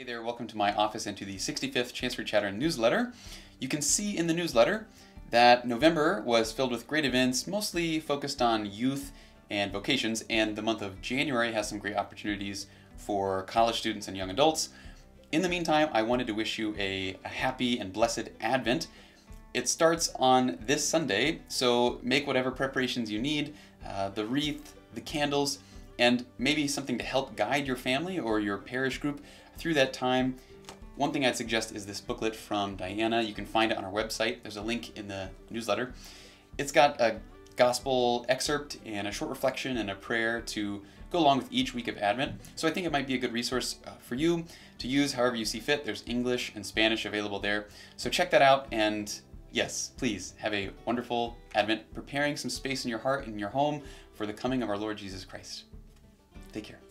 Hey there, welcome to my office and to the 65th Chancery Chatter newsletter. You can see in the newsletter that November was filled with great events, mostly focused on youth and vocations, and the month of January has some great opportunities for college students and young adults. In the meantime, I wanted to wish you a, a happy and blessed Advent. It starts on this Sunday, so make whatever preparations you need uh, the wreath, the candles, and maybe something to help guide your family or your parish group through that time. One thing I'd suggest is this booklet from Diana. You can find it on our website. There's a link in the newsletter. It's got a gospel excerpt and a short reflection and a prayer to go along with each week of Advent. So I think it might be a good resource uh, for you to use however you see fit. There's English and Spanish available there. So check that out and yes, please have a wonderful Advent, preparing some space in your heart and your home for the coming of our Lord Jesus Christ. Take care.